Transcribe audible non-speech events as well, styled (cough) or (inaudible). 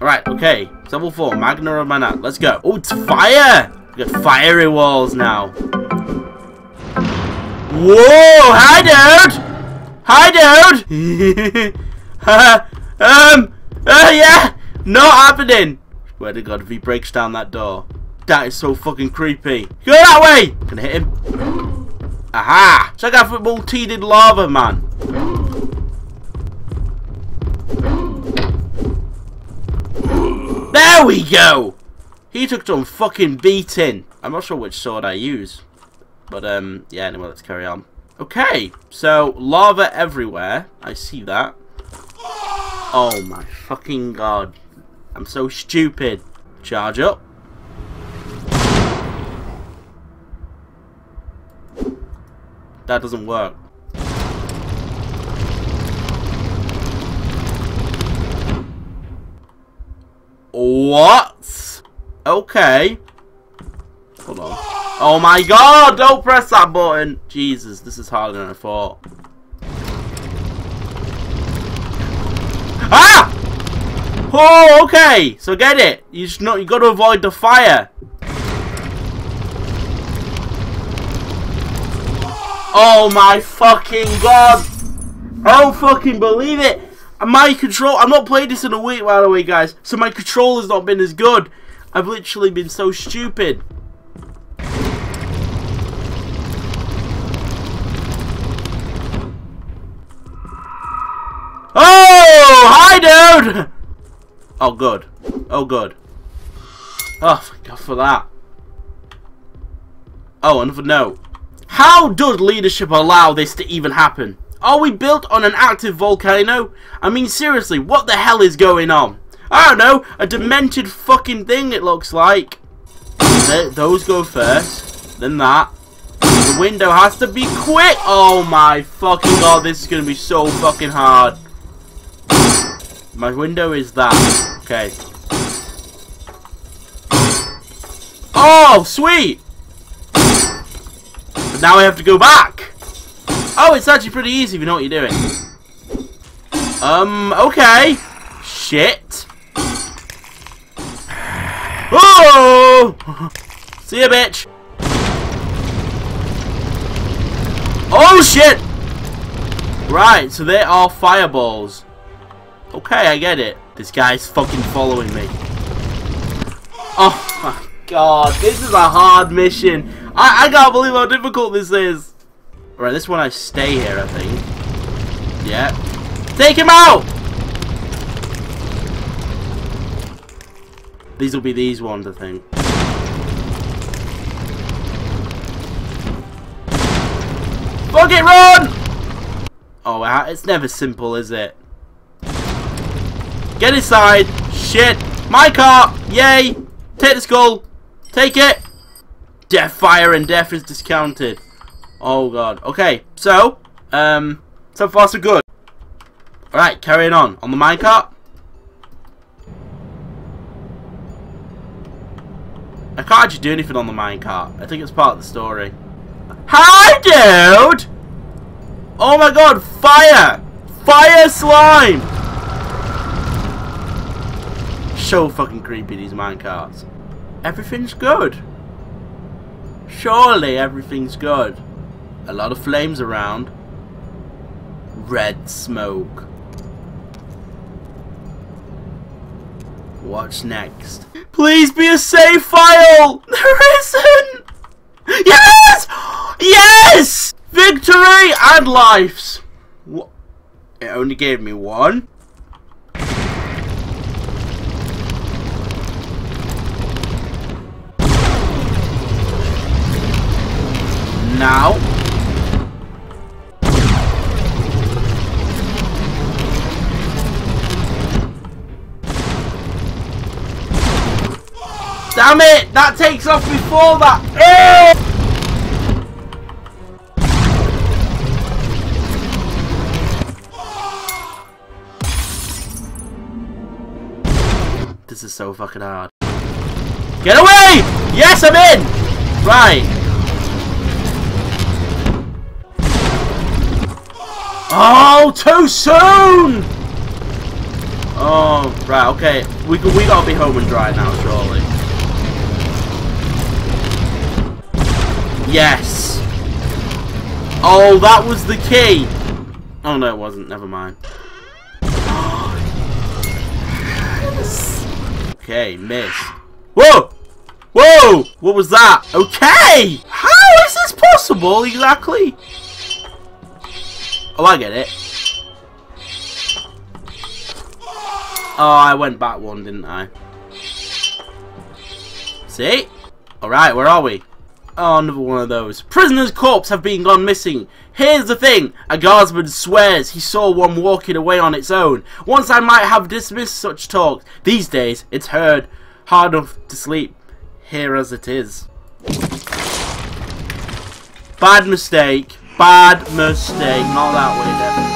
Alright, okay. Level 4, Magna Romana. Let's go. Oh, it's fire! We got fiery walls now. Whoa! Hi, dude! Hi, dude! (laughs) um, uh, yeah! Not happening! Swear to God, if he breaks down that door. That is so fucking creepy. Go that way! Can I hit him? Aha! Check out football multi-did lava, man. There we go! He took some fucking beating. I'm not sure which sword I use. But, um, yeah, anyway, let's carry on. Okay, so lava everywhere. I see that. Oh my fucking god. I'm so stupid. Charge up. That doesn't work. What? Okay. Hold on. Oh my god, don't press that button. Jesus, this is harder than I thought. Ah! Oh, okay. So get it. You just not you got to avoid the fire. Oh my fucking god. I don't fucking believe it. My control, I'm not playing this in a week by the way guys, so my control has not been as good. I've literally been so stupid. Oh! Hi, dude! Oh, good. Oh, good. Oh, thank God for that. Oh, another note. How does leadership allow this to even happen? Are we built on an active volcano? I mean, seriously, what the hell is going on? I don't know, a demented fucking thing it looks like. those go first, then that. The window has to be quick! Oh my fucking god, this is gonna be so fucking hard. My window is that. Okay. Oh, sweet! But now I have to go back. Oh, it's actually pretty easy if you know what you're doing. Um, okay. Shit. Oh! See ya, bitch. Oh, shit! Right, so they are fireballs. Okay, I get it. This guy's fucking following me. Oh my god, this is a hard mission. I, I can't believe how difficult this is. Right, this one I stay here, I think. Yeah. Take him out! These will be these ones, I think. Fuck it, run! Oh, uh, it's never simple, is it? Get inside. Shit. My car. Yay. Take the skull. Take it. Death fire and death is discounted. Oh god. Okay. So, um, so far so good. Alright, carrying on. On the minecart. I can't actually do anything on the minecart. I think it's part of the story. Hi, dude! Oh my god, fire! Fire slime! So fucking creepy, these minecarts. Everything's good. Surely everything's good. A lot of flames around. Red smoke. What's next? Please be a save file! (laughs) There isn't! Yes! Yes! Victory and lives! What? It only gave me one? now. Damn it! That takes off before that. This is so fucking hard. Get away! Yes, I'm in! Right. Oh, too soon! Oh, right, okay. We, we gotta be home and dry now, surely. Yes! Oh, that was the key! Oh, no, it wasn't. Never mind. Okay, miss. Whoa! Whoa! What was that? Okay! How is this possible, exactly? Oh, I get it. Oh, I went back one, didn't I? See? Alright, where are we? Oh, another one of those. Prisoner's corpse have been gone missing. Here's the thing. A guardsman swears he saw one walking away on its own. Once I might have dismissed such talk. These days, it's heard hard enough to sleep. Here as it is. Bad mistake. Bad mistake. Not that way, Devin.